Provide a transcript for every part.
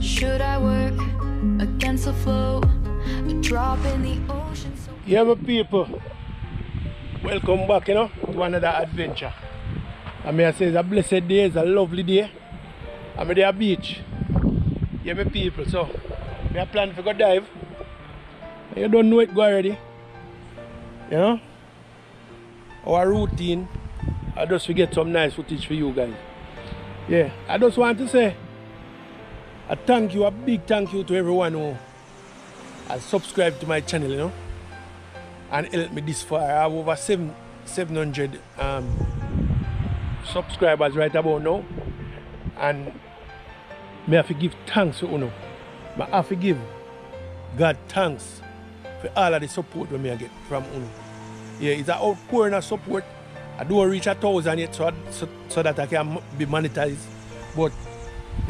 Should I work against the flow? A drop in the ocean. So Yeah, my people. Welcome back, you know, to another adventure. I mean, I say it's a blessed day, it's a lovely day. I'm at the beach. Yeah, my people. So, we a plan to go dive. You don't know it go already. You know? Our routine. I just forget some nice footage for you guys. Yeah, I just want to say a thank you, a big thank you to everyone who has subscribed to my channel, you know and helped me this far. I have over seven, 700 um, subscribers right about now. And me have to give thanks to Uno. I have to give God thanks for all of the support we may get from Uno. Yeah, it's an outpouring of support. I don't reach a thousand yet so, so, so that I can be monetized. But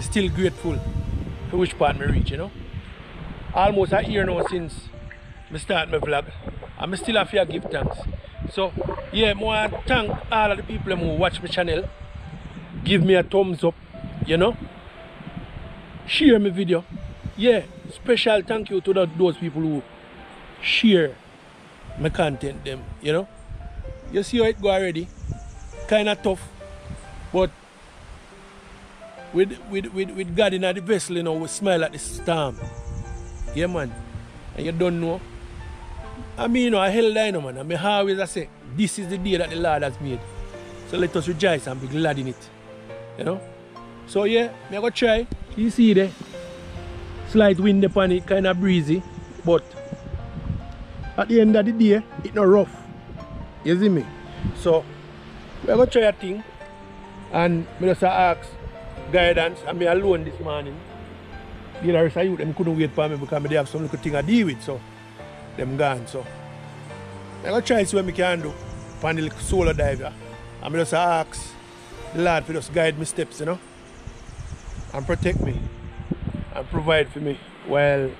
still grateful for which part me reach, you know. Almost a year now since I start my vlog. And I still have to give thanks. So, yeah, I want to thank all of the people who watch my channel. Give me a thumbs up, you know. Share my video. Yeah, special thank you to those people who share my content them, you know. You see how it go already? Kinda tough. But with with with, with God in the vessel, you know, we smile at the storm. Yeah man. And you don't know. I mean, you know, I held I know, man. I mean, always I say, this is the day that the Lord has made. So let us rejoice and be glad in it. You know? So yeah, me go try. You see there? Slight wind upon it, kind of breezy. But at the end of the day, it not rough. You see me? So, we go try a thing. And me just ask guidance. And me alone this morning. The rest of you, them couldn't wait for me because they have some little thing I deal with. So, them gone. So, I'm going to try see what I can do for the solo diver. I'm just ask the Lord to just guide me steps, you know, and protect me and provide for me while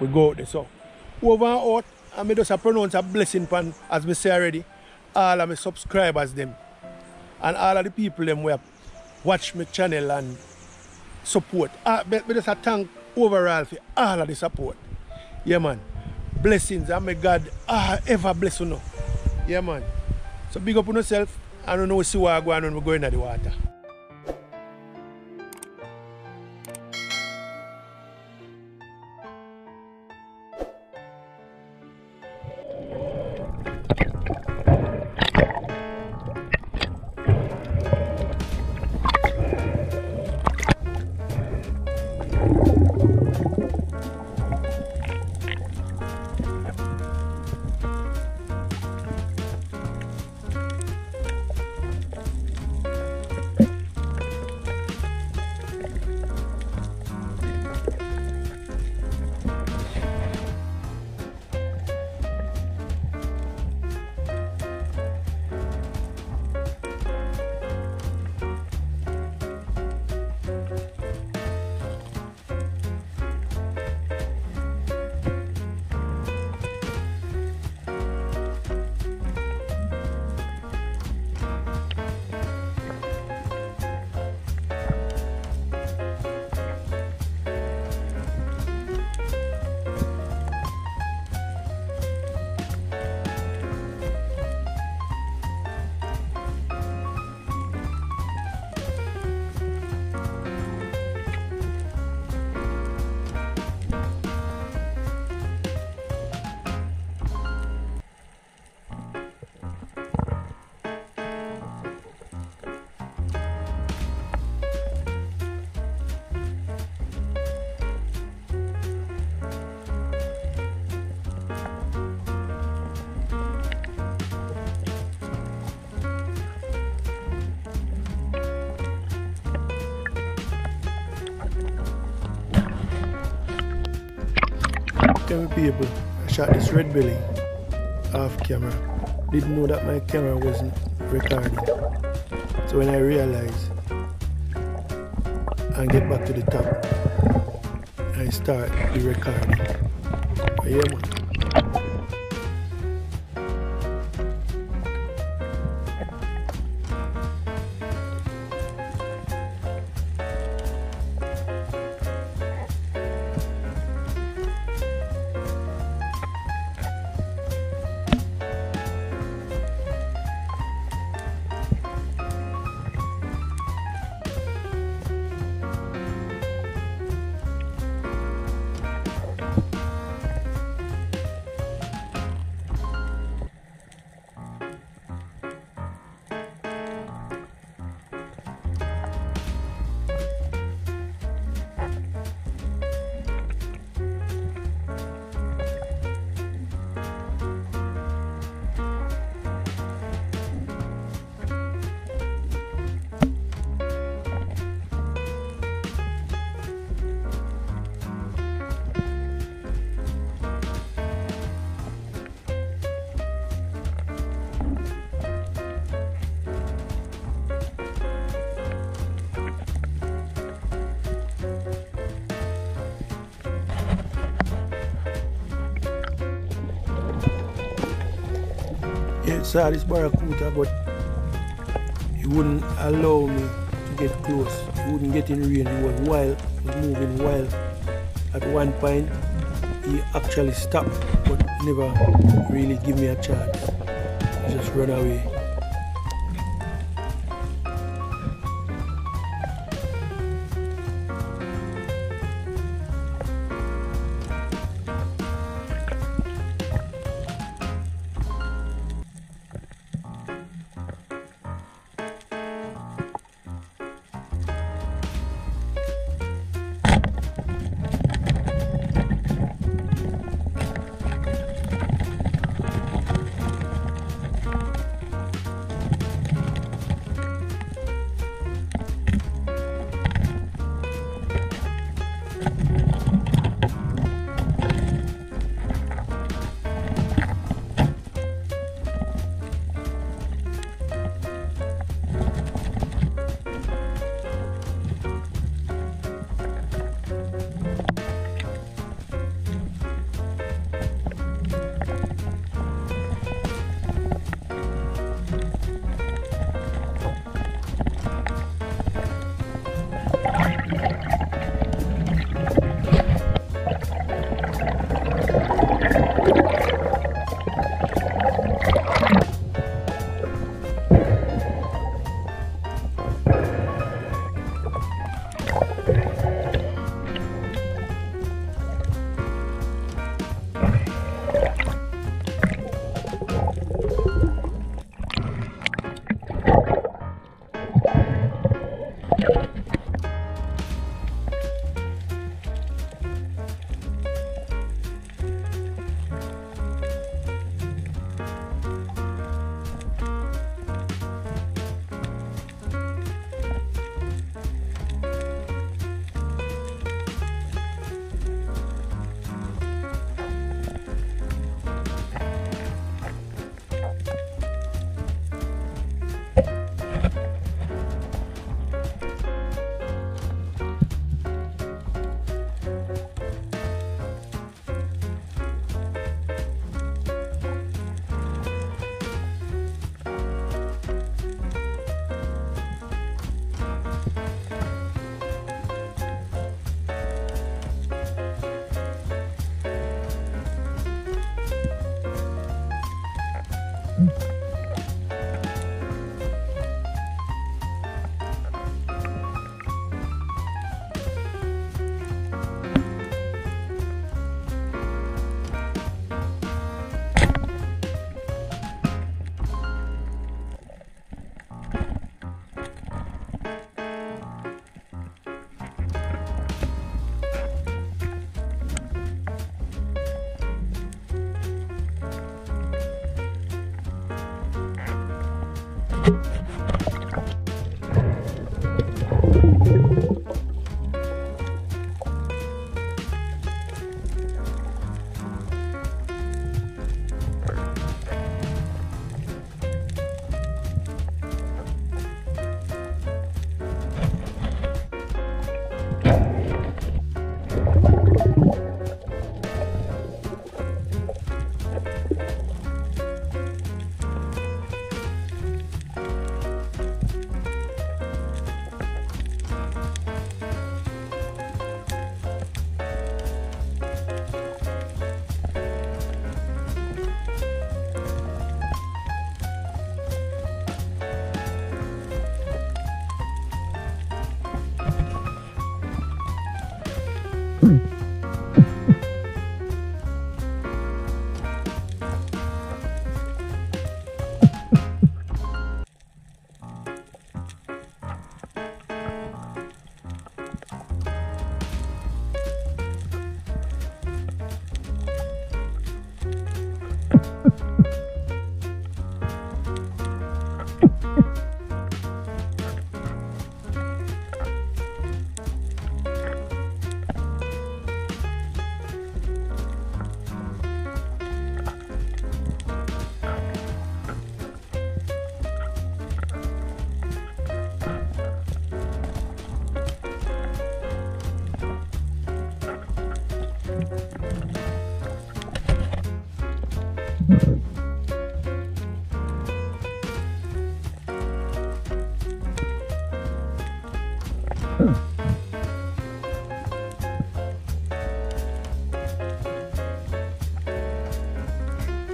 we go out there. So, over and out, I'm just a pronounce a blessing upon, as me say already, all of my subscribers them and all of the people them who watch my channel and support. Uh, but but just a thank overall for all of the support. Yeah, man. Blessings and may God ah, ever bless you. Know. Yeah, man. So big up on yourself and you know see what going on when we go into the water. Me people, I shot this red belly off camera. Didn't know that my camera wasn't recording. So when I realized and get back to the top, I start the recording. Yeah, saw this barracuda, but he wouldn't allow me to get close. He wouldn't get in range. He was wild, he was moving wild. At one point, he actually stopped, but never really give me a chance. He just run away.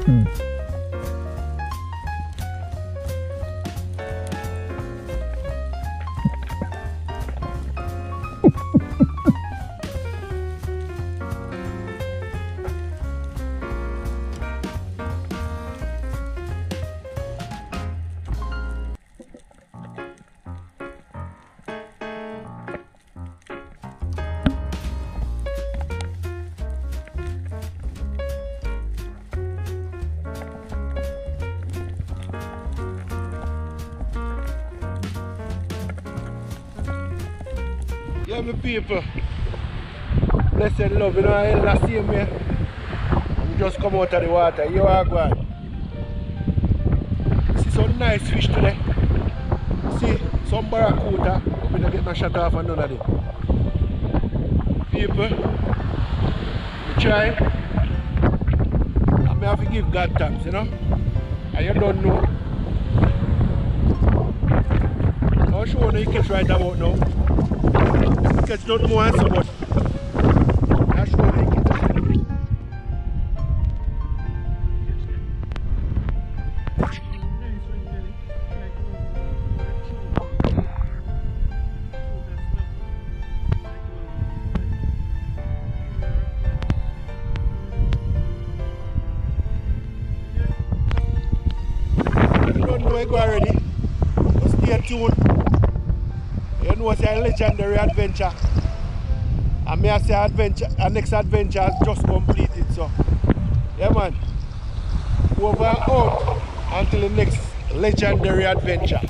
Yeah, my people. Blessed love, you know, I the same way. We just come out of the water. You are going. See some nice fish today. See some barracuda. We don't get no shot off and none of them. People, we try. And me have to give God thanks, you know. And you don't know. I'll show you the catch right about now. Catch not more and so much. I'll show you the catch. You don't know I go already. But stay tuned. It's a legendary adventure. And me I say adventure our next adventure has just completed. So yeah man. Over and out until the next legendary adventure.